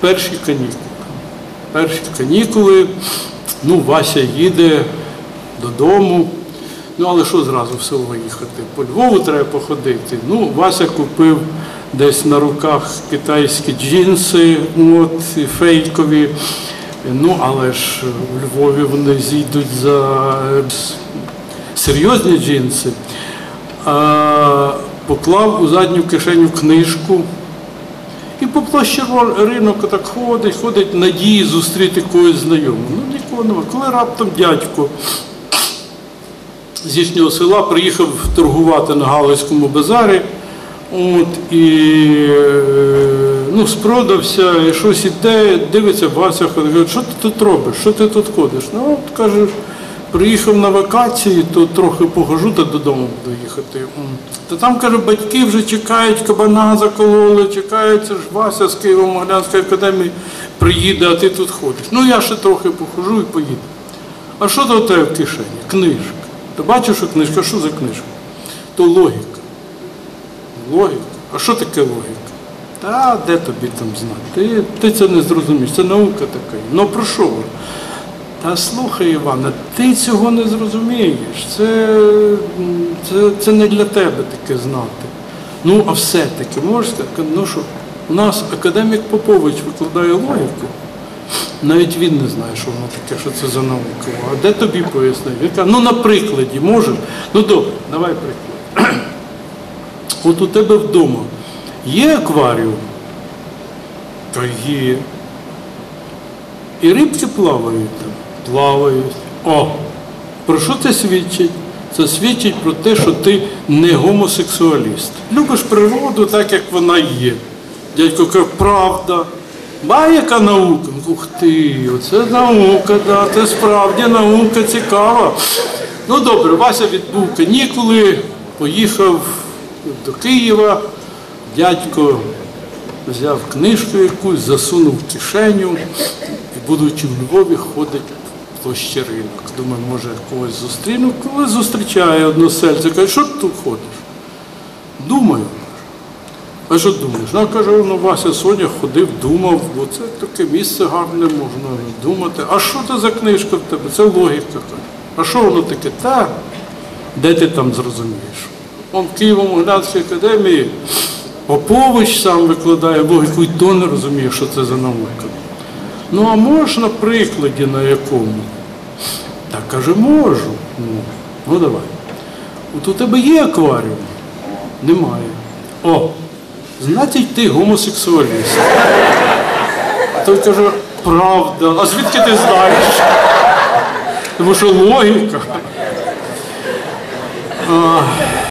перші канікули. Перші канікули, ну, Вася їде додому. Ну, але що зразу в село їхати? По Львову треба походити. Ну, Вася купив десь на руках китайські джинси, от, фейкові. Ну, але ж у Львові вони зійдуть за е, серйозні джинси. А, поклав у задню кишеню книжку. І по площі ринок так ходить, ходить надії зустріти когось знайомого. Ну, нікого немає. Коли раптом дядько з їхнього села приїхав торгувати на Галицькому базарі. От, і е, ну, спродався, і щось іде, дивиться, Вася каже, що ти тут робиш, що ти тут ходиш? Ну, от каже, приїхав на вакації, то трохи похожу, та додому буду їхати. Та там, каже, батьки вже чекають, кабана закололи, чекають, ж Вася з Києво-Могилянської академії приїде, а ти тут ходиш. Ну, я ще трохи похожу і поїду. А що у тебе в кишені? Книжка. Ти бачиш, що книжка, що за книжка? То логіка. Логіка. А що таке логіка? Та де тобі там знати? Ти, ти це не зрозумієш, це наука така. Ну про що? Та слухай, Івана, ти цього не зрозумієш. Це, це, це не для тебе таке знати. Ну, а все-таки можеш сказати, ну що, у нас академік Попович викладає логіку. Навіть він не знає, що воно таке, що це за наука. А де тобі пояснив? Ну на прикладі можеш. Ну добре, давай приклад. От у тебе вдома є акваріум? Та є. І рибки плавають там. Плавають. О! Про що це свідчить? Це свідчить про те, що ти не гомосексуаліст. Любиш природу так, як вона є. Дядько каже, правда. Ба, яка наука? Ух ти, оце наука, да, це справді наука цікава. Ну добре, Вася відбув канікули, поїхав до Києва, дядько взяв книжку якусь, засунув в кишеню і, будучи в Львові, ходить площі ринок. Думаю, може когось зустріну. Коли зустрічає односельця, каже, що ти тут ходиш? Думаю. А що думаєш? Ну, каже, ну, Вася Соня ходив, думав, бо це таке місце гарне, можна думати. А що це за книжка в тебе? Це логіка. А що воно таке? Та, де ти там зрозумієш? Он в Києво-Могилянській академії Попович сам викладає логіку, і то не розуміє, що це за наука. Ну, а можеш на прикладі на якому? Так каже, можу. Ну, ну давай. От у тебе є акваріум? Немає. О, значить ти гомосексуаліст. Той каже, правда. А звідки ти знаєш? Тому що логіка. А,